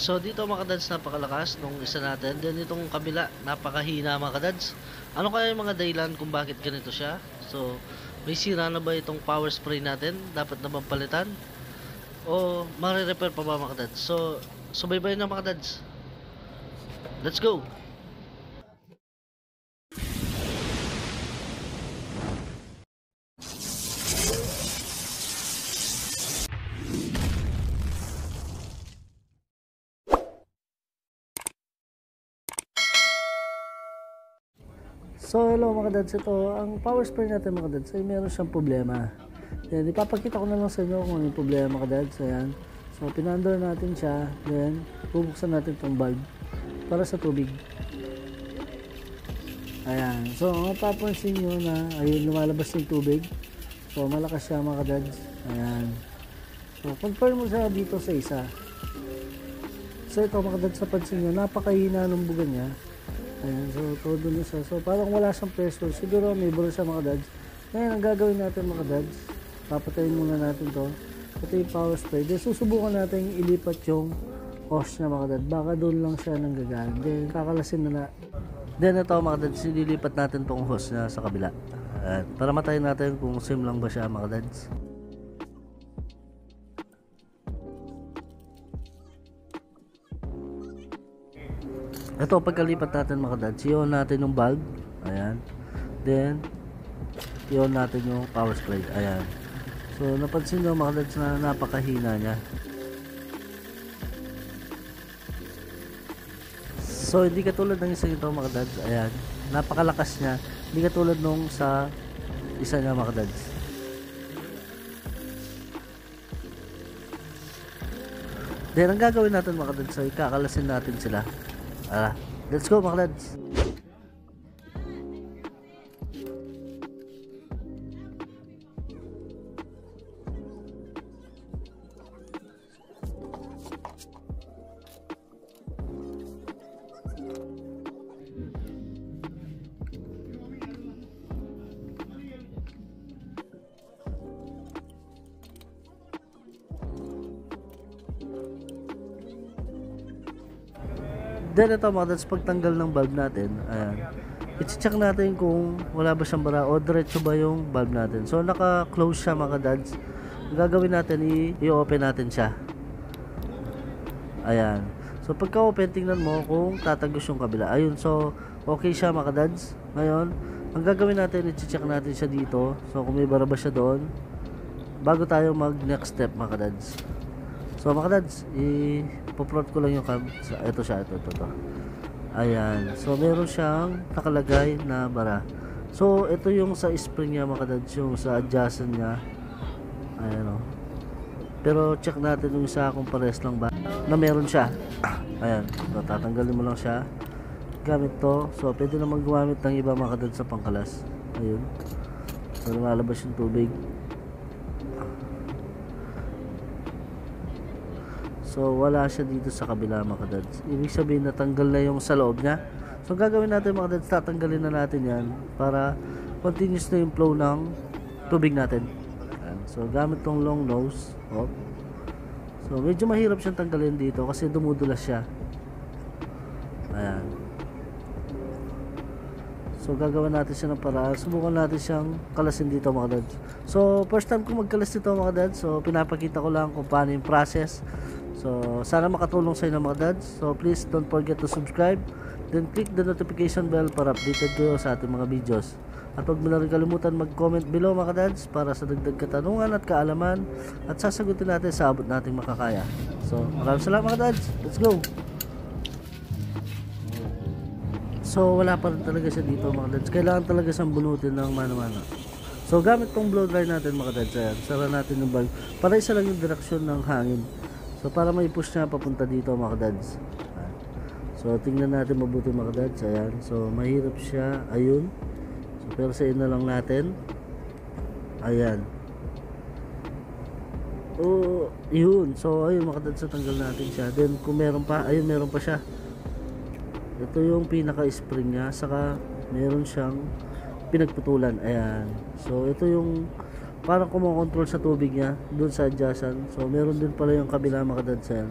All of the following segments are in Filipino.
So dito mga kadads napakalakas nung isa natin. Then itong kabila napakahina mga kadads. Ano kaya yung mga dahilan kung bakit ganito siya? So may sira na ba itong power spray natin? Dapat na bang palitan? O mare-repair pa ba mga kadads? So subaybayan na mga kadads. Let's go! So hello mga dads, ito ang power spray natin mga dads ay meron siyang problema. Then ipapakita ko na lang sa inyo kung ano yung problema mga dads. Ayan. So pinandor natin siya, then bubuksan natin itong bulb para sa tubig. Ayan. So mapapansin nyo na ayun lumalabas yung tubig. So malakas siya mga dads. Ayan. So confirm mo siya dito sa isa. So ito mga dads, napansin nyo, napakahina ng buga niya. Ayan, so todo na siya. So parang wala siyang pressure. Siguro buro siya mga dads. Ngayon, ang gagawin natin mga dads, papatayin muna natin to. Ito yung power spray. Then susubukan natin ilipat yung hose niya mga dads. Baka doon lang siya nanggagaling. Then kakalasin na na. Then ito mga dads, ililipat natin tong hose niya sa kabila. Ayan, para matayin natin kung same lang ba siya mga dads. Ito, pagkalipat natin mga dads, i-on natin yung bulb. Ayan. Then, i-on natin yung power spray. Ayan. So, napansin nyo mga dads na napakahina niya. So, hindi katulad ng isa ito mga dads. Ayan. Napakalakas niya. Hindi katulad nung sa isa niya mga dads. Then, ang gagawin natin mga dads, ay kakalasin natin sila. Ah, let's go mga lads. Then ito mga dads, pagtanggal ng bulb natin, ayan, i-check natin kung wala ba siyang bara o diretso ba yung bulb natin. So naka-close siya mga dads. Ang gagawin natin, i-open natin siya. Ayan. So pagka open, tingnan mo kung tatagos yung kabila. Ayun, so okay siya mga dads. Ngayon, ang gagawin natin, i-check natin siya dito. So kung may bara ba siya doon, bago tayo mag next step mga dads. So mga dads, i-plot ko lang yung cam. Ito siya, ito, ito, ito. Ayan. So meron siyang nakalagay na bara. So ito yung sa spring niya mga yung sa adjacent niya. Ayan o. Pero check natin yung isa kung pares lang ba na meron siya. Ayan. So, tatanggalin mo lang siya. Gamit to. So pwede naman gumamit ng iba mga sa pangkalas. Ayun. So lumalabas yung tubig. So wala siya dito sa kabila mga dads. Ibig sabihin natanggal na yung sa loob niya. So gagawin natin mga dads, tatanggalin na natin yan para continuous na yung flow ng tubig natin. So gamit tong long nose. Oh. So medyo mahirap siyang tanggalin dito kasi dumudulas siya. Ayan. So gagawin natin siya ng paraan. Subukan natin siyang kalasin dito mga dads. So first time ko magkalas dito mga dads. So pinapakita ko lang kung paano yung process. So, sana makatulong sa inyo mga dads. So, please don't forget to subscribe. Then, click the notification bell para updated kayo sa ating mga videos. At huwag mo na rin kalimutan mag-comment below mga dads para sa dagdag katanungan at kaalaman at sasagutin natin sa abot nating makakaya. So, maraming salamat mga dads. Let's go! So, wala pa rin talaga siya dito mga dads. Kailangan talaga siyang bunutin ng mano-mano. So, gamit tong blow dry natin mga dads. Ayan, sara natin yung bulb. Para isa lang yung direksyon ng hangin. So para may push niya papunta dito mga dads. So tingnan natin mabuti mga dads. Ayan. So mahirap siya. Ayun. So pero sa na lang natin. Ayan. Oh, yun. So ayun mga dads tanggal natin siya. Then kung meron pa, ayun meron pa siya. Ito yung pinaka spring niya. Saka meron siyang pinagputulan. Ayan. So ito yung parang kumokontrol sa tubig niya doon sa adjacent so meron din pala yung kabila mga dadsan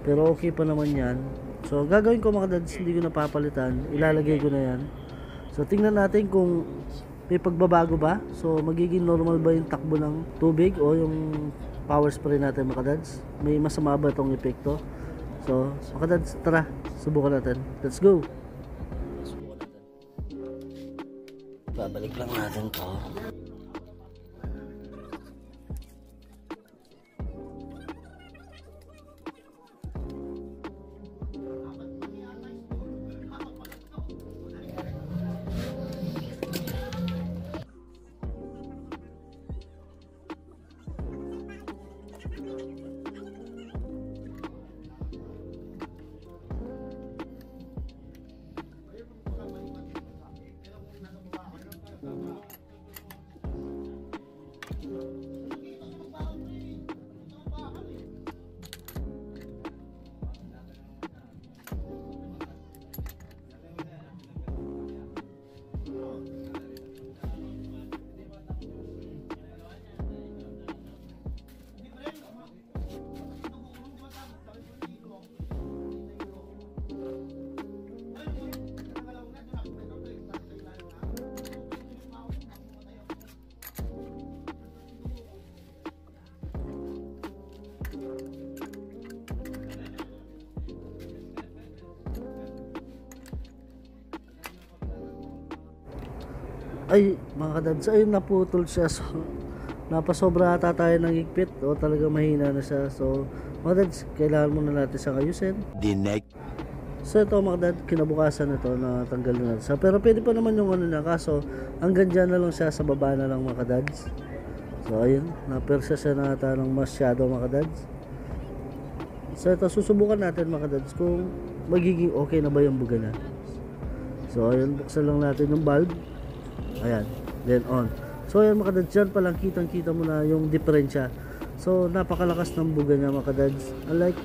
Pero okay pa naman yan. So, gagawin ko mga dads, hindi ko napapalitan. Ilalagay ko na yan. So, tingnan natin kung may pagbabago ba. So, magiging normal ba yung takbo ng tubig o yung power spray natin mga dads. May masama ba itong epekto? So, mga dads, tara, subukan natin. Let's go! Babalik lang natin to. Ay, mga kadads, ayun naputol siya. So, napasobra ata tayo ng higpit o talaga mahina na siya. So, mga dads, kailangan muna natin siyang ayusin. The next So ito mga dad, kinabukasan na to na tanggal na natin. Pero pwede pa naman yung ano na kaso hanggang dyan na lang siya sa baba na lang mga dads. So ayun, napersa siya na ata ng masyado mga dads. So ito, susubukan natin mga dads kung magiging okay na ba yung buga na. So ayun, buksan lang natin yung bulb. Ayan, then on. So ayan mga dads, dyan palang kitang kita mo na yung diferensya. So napakalakas ng buga niya mga dads. Unlike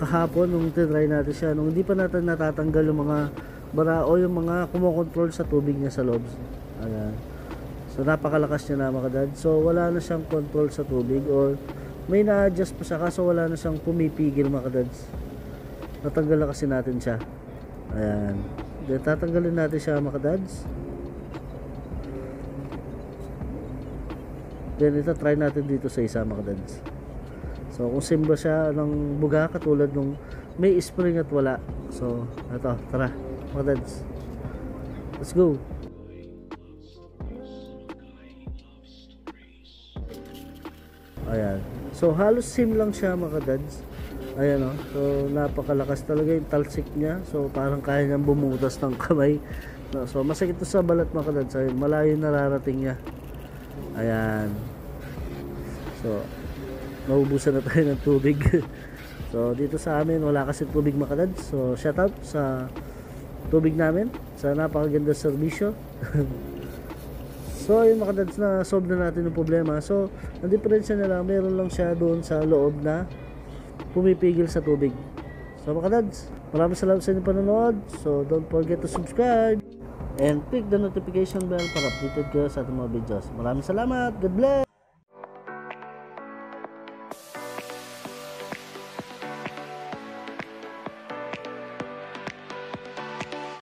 kahapon nung tinry natin siya, nung hindi pa natin natatanggal yung mga bara o yung mga kumokontrol sa tubig niya sa loob. Ayan. So napakalakas niya na mga dad. So wala na siyang control sa tubig or may na-adjust pa siya kaso wala na siyang pumipigil mga dads. Natanggal na kasi natin siya. Ayan. Then tatanggalin natin siya mga dads. Then ito try natin dito sa isa mga dads. So kung simba siya ng buga katulad nung may spring at wala. So ito, tara mga dads. Let's go. Ayan. So halos sim lang siya mga dads. Ayan o. So napakalakas talaga yung talsik niya. So parang kaya niyang bumutas ng kamay. So masakit to sa balat mga dads. Ayun, malayo nararating niya. Ayan. So naubusan na tayo ng tubig. so dito sa amin wala kasi tubig mga dads. So shout out sa tubig namin sa napakaganda serbisyo. So, yung mga dads na solve na natin yung problema. So, ang diferensya na lang, meron lang siya doon sa loob na pumipigil sa tubig. So, mga dads, maraming salamat sa inyong panonood. So, don't forget to subscribe and click the notification bell para updated kayo sa ating mga videos. Maraming salamat. God bless!